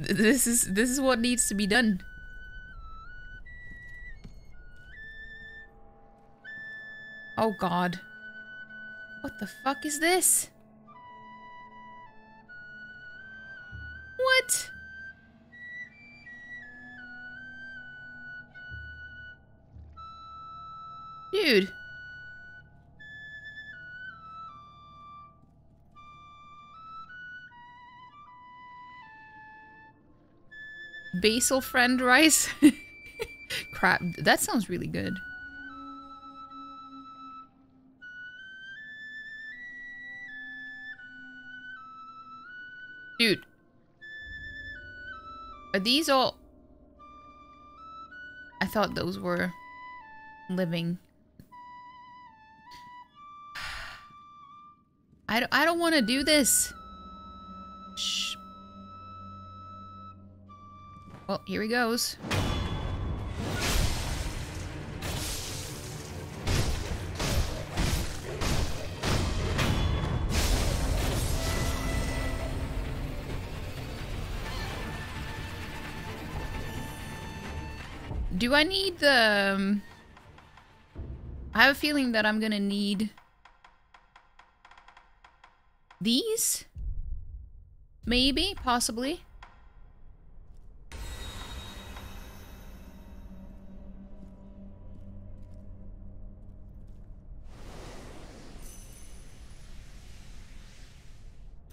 This is this is what needs to be done. Oh god. What the fuck is this? What? Dude. Basil friend rice? Crap, that sounds really good. Dude. Are these all... I thought those were living. I don't, I don't want to do this. Shh. Well, here he goes. Do I need the... Um, I have a feeling that I'm gonna need... These? Maybe? Possibly?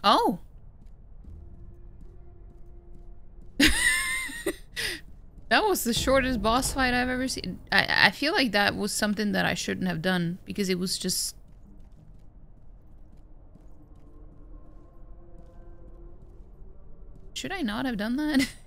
Oh. that was the shortest boss fight I've ever seen. I, I feel like that was something that I shouldn't have done because it was just... Should I not have done that?